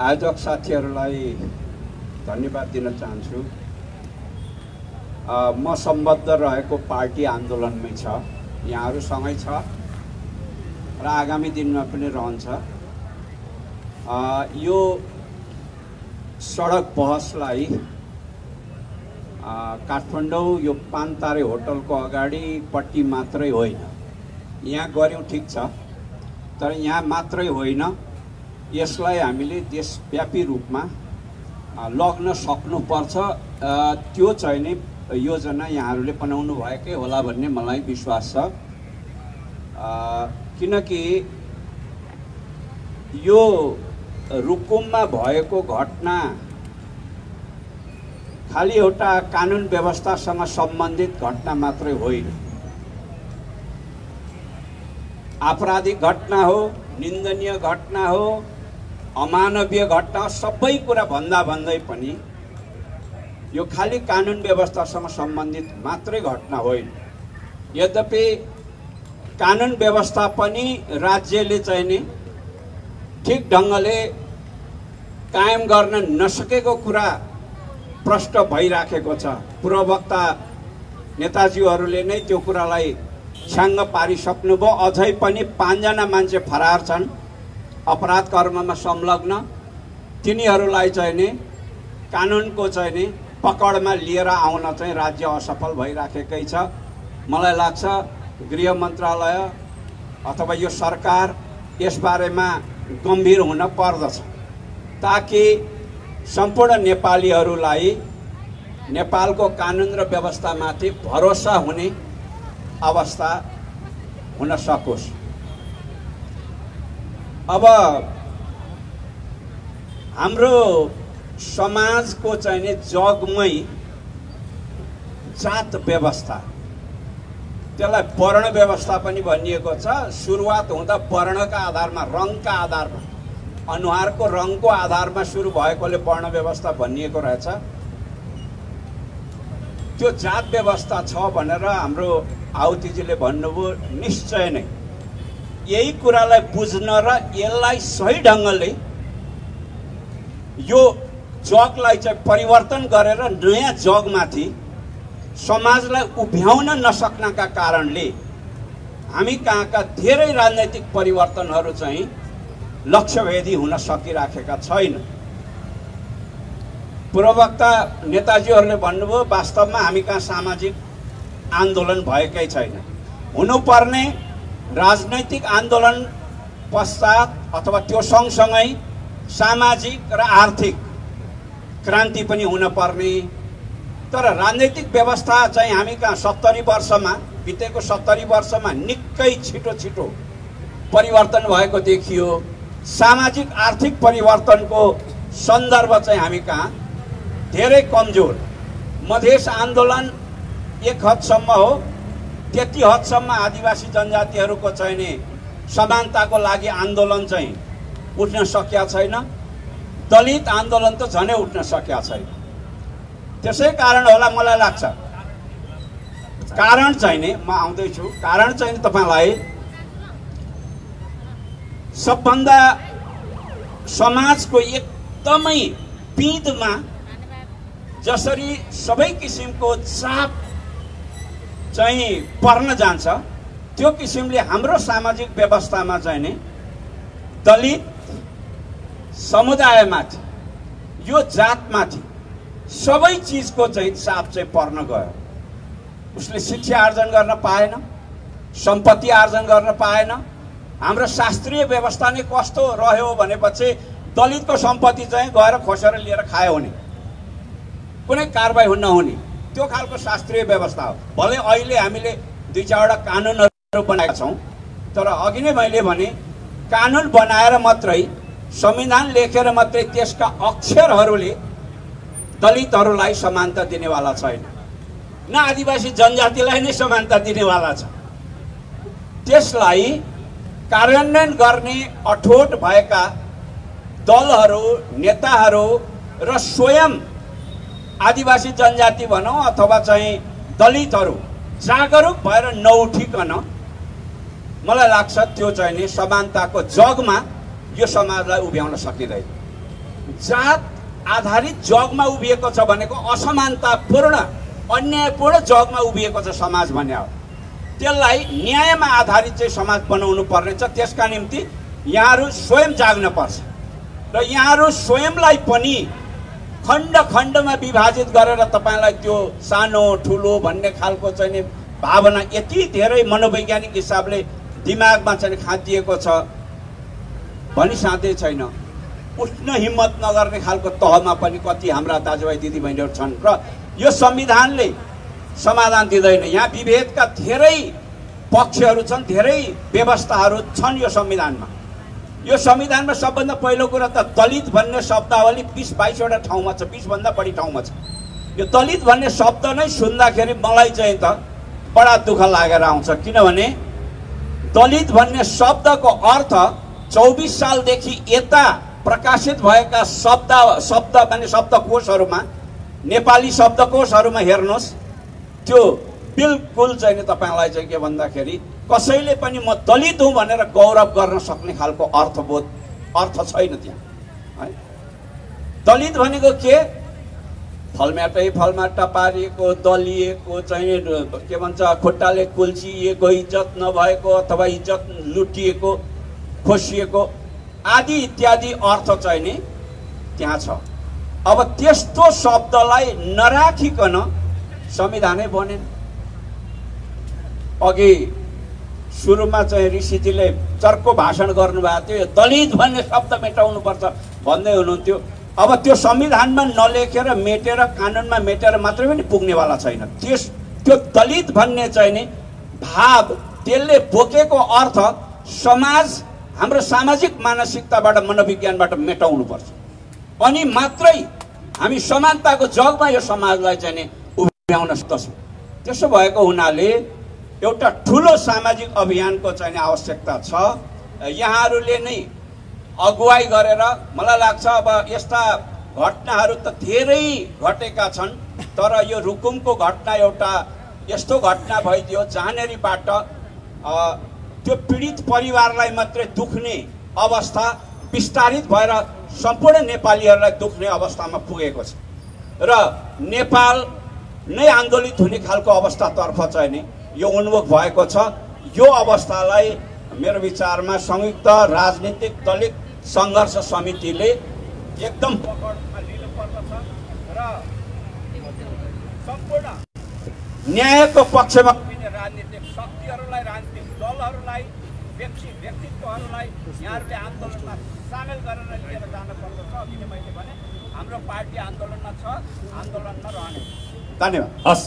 आयोजक साथीहरूलाई धन्यवाद दिन चाहन्छु। म सम्बद्ध रहेको पार्टी आन्दोलनमै छ। यहाँहरूसँगै छ र आगामी दिनमा पनि रहन्छ। यो सडक बहसलाई काठमाडौँ यो पानतारे होटलको अगाडिपट्टि मात्रै होइन। यहाँ गऱ्यौँ ठिक छ तर यहाँ मात्रै होइन। यसलाई हामीले देशव्यापी रूपमा लग्न सक्नुपर्छ। त्यो चाहिँ नै योजना यहाँहरूले बनाउनु भएकै होला भन्ने मलाई विश्वास छ। किनकि यो रुकुममा भएको घटना खालि एउटा कानुन व्यवस्थासँग सम्बन्धित घटना मात्रै होइन। आपराधिक घटना हो निन्दनीय घटना हो अमानवीय घटना सबै कुरा भन्दा भन्दै पनि यो खालि कानुन व्यवस्थासँग सम्बन्धित मात्रै घटना होइन। यद्यपि कानुन व्यवस्था पनि राज्यले चाहिँ नि ठिक ढङ्गले कायम गर्न नसकेको कुरा प्रष्ट भइराखेको छ। पूर्ववक्ता नेताजीहरूले नै त्यो कुरालाई छ्याङ्ग पारिसक्नुभयो। अझै पनि पाँचजना मान्छे फरार छन्। अपराध कर्ममा संलग्न तिनीहरूलाई चाहिँ नि कानुनको चाहिँ नि पकडमा लिएर आउन चाहिँ राज्य असफल भइराखेकै छ। मलाई लाग्छ गृह मन्त्रालय अथवा यो सरकार यसबारेमा गम्भीर हुन पर्दछ ताकि सम्पूर्ण नेपालीहरूलाई नेपालको कानुन र व्यवस्थामाथि भरोसा हुने अवस्था हुन सकोस्। अब हाम्रो समाजको चाहिँ नि जगमै जात व्यवस्था त्यसलाई वर्ण व्यवस्था पनि भनिएको छ। सुरुवात हुँदा वर्णका आधारमा रङका आधारमा अनुहारको रङको आधारमा सुरु भएकोले वर्ण व्यवस्था भनिएको रहेछ। त्यो जात व्यवस्था छ भनेर हाम्रो आउतीजीले भन्नुभयो निश्चय नै। यही कुरालाई बुझ्न र यसलाई सही ढङ्गले यो जगलाई चाहिँ परिवर्तन गरेर नयाँ जगमाथि समाजलाई उभ्याउन नसक्नका कारणले हामी कहाँका धेरै राजनैतिक परिवर्तनहरू चाहिँ लक्ष्यभेदी हुन सकिराखेका छैन। पूर्ववक्ता नेताजीहरूले भन्नुभयो वास्तवमा हामी कहाँ सामाजिक आन्दोलन भएकै छैन। हुनुपर्ने राजनैतिक आन्दोलन पश्चात अथवा त्यो सँगसँगै सामाजिक र आर्थिक क्रान्ति पनि हुनपर्ने तर राजनैतिक व्यवस्था चाहिँ हामी कहाँ सत्तरी वर्षमा बितेको सत्तरी वर्षमा निकै छिटो छिटो परिवर्तन भएको देखियो। सामाजिक आर्थिक परिवर्तनको सन्दर्भ चाहिँ हामी कहाँ धेरै कमजोर। मधेस आन्दोलन एक हदसम्म हो त्यति हदसम्म आदिवासी जनजातिहरूको नि समानताको लागि आन्दोलन चाहिँ उठ्न सकिया छैन। दलित आन्दोलन त झनै उठ्न सकिया छैन। त्यसै कारण होला मलाई लाग्छ। कारण चाहिँ नि म आउँदैछु। कारण चाहिँ नि तपाईँलाई सबभन्दा समाजको एकदमै पिँधमा जसरी सबै किसिमको चाप चाहिँ पर्न जान्छ। त्यो किसिमले हाम्रो सामाजिक व्यवस्थामा चाहिँ नि दलित समुदायमाथि यो जातमाथि सबै चिजको चाहिँ चाप चाहिँ पर्न गयो। उसले शिक्षा आर्जन गर्न पाएन सम्पत्ति आर्जन गर्न पाएन। हाम्रो शास्त्रीय व्यवस्था नै कस्तो रह्यो भनेपछि दलितको सम्पत्ति चाहिँ गएर खोसेर लिएर खायो भने कुनै कारवाही हुन नहुने त्यो खालको शास्त्रीय व्यवस्था हो। भले अहिले हामीले दुई चारवटा कानुनहरू बनाएका छौँ तर अघि नै मैले भने कानुन बनाएर मात्रै संविधान लेखेर मात्रै त्यसका अक्षरहरूले दलितहरूलाई समानता दिनेवाला छैन। न आदिवासी जनजातिलाई नै समानता दिनेवाला छ। त्यसलाई कार्यान्वयन गर्ने अठोट भएका दलहरू नेताहरू र स्वयं आदिवासी जनजाति भनौँ अथवा चाहिँ दलितहरू जागरुक भएर नउठिकन मलाई लाग्छ त्यो चाहिँ नि समानताको जगमा यो समाजलाई उभ्याउन सकिँदैन। जात आधारित जगमा उभिएको छ भनेको असमानतापूर्ण अन्यायपूर्ण जगमा उभिएको छ समाज भन्ने हो। त्यसलाई न्यायमा आधारित चाहिँ समाज बनाउनु पर्नेछ त्यसका निम्ति यहाँहरू स्वयं जाग्न पर्छ। र यहाँहरू स्वयंलाई पनि खण्ड खण्डमा विभाजित गरेर तपाईँलाई त्यो सानो ठुलो भन्ने खालको चाहिँ नि भावना यति धेरै मनोवैज्ञानिक हिसाबले दिमागमा चाहिँ खाँदिएको छ। भनी साध्यै छैन। उठ्न हिम्मत नगर्ने खालको तहमा पनि कति हाम्रा दाजुभाइ दिदीबहिनीहरू छन् र यो संविधानले समाधान दिँदैन। यहाँ विभेदका धेरै पक्षहरू छन् धेरै व्यवस्थाहरू छन् यो संविधानमा। यो संविधानमा सबभन्दा पहिलो कुरा त दलित भन्ने शब्दावली बिस बाइसवटा ठाउँमा छ बिसभन्दा बढी ठाउँमा छ। यो दलित भन्ने शब्द नै सुन्दाखेरि मलाई चाहिँ त बडा दुःख लागेर आउँछ। किनभने दलित भन्ने शब्दको अर्थ चौबिस सालदेखि यता प्रकाशित भएका शब्द शब्द माने शब्दकोशहरूमा नेपाली शब्दकोशहरूमा हेर्नुहोस् त्यो बिल्कुल चाहिँ तपाईँलाई चाहिँ के भन्दाखेरि कसैले पनि म दलित हुँ भनेर गौरव गर्न सक्ने खालको अर्थबोध अर्थ छैन त्यहाँ है? दलित भनेको के? फलमाटै फलमाटा पारिएको दलिएको चाहिँ के भन्छ खुट्टाले कुल्चिएको इज्जत नभएको अथवा इज्जत लुटिएको खोसिएको आदि इत्यादि अर्थ चाहिँ नि त्यहाँ छ। अब त्यस्तो शब्दलाई नराखिकन संविधानै बनेन। अघि सुरुमा चाहिँ ऋषिजीले चर्को भाषण गर्नुभएको थियो। दलित भन्ने शब्द मेटाउनुपर्छ भन्दै हुनुहुन्थ्यो। अब त्यो संविधानमा नलेखेर मेटेर कानुनमा मेटेर मात्रै पनि पुग्नेवाला छैन। त्यस त्यो दलित भन्ने चाहिँ नि भाव त्यसले बोकेको अर्थ समाज हाम्रो सामाजिक मानसिकताबाट मनोविज्ञानबाट मेटाउनुपर्छ। अनि मात्रै हामी समानताको जगमा यो समाजलाई चाहिँ नि उभ्याउन सक्दछौँ। त्यसो भएको हुनाले एउटा ठुलो सामाजिक अभियानको चाहिँ आवश्यकता छ। यहाँहरूले नै अगुवाई गरेर मलाई लाग्छ अब यस्ता घटनाहरू त धेरै घटेका छन् तर यो रुकुमको घटना एउटा यस्तो घटना भइदियो जहाँनेरिबाट त्यो पीडित परिवारलाई मात्रै दुख्ने अवस्था विस्तारित भएर सम्पूर्ण नेपालीहरूलाई दुख्ने अवस्थामा पुगेको छ। र नेपाल नै आन्दोलित हुने खालको अवस्थातर्फ चाहिँ नि यो उन्मुख भएको छ। यो अवस्थालाई मेरो विचारमा संयुक्त राजनीतिक दलित सङ्घर्ष समितिले एकदम पकडमा लिनुपर्दछ र सम्पूर्ण न्यायको पक्षमा राजनीतिक शक्तिहरूलाई राजनीतिक दलहरूलाई व्यक्ति व्यक्तित्वहरूलाई यहाँहरूले आन्दोलनमा सामेल गरेर लिएर जानुपर्दछ किन मैले भने हाम्रो पार्टी आन्दोलनमा छ आन्दोलनमा रहने। धन्यवाद। हस्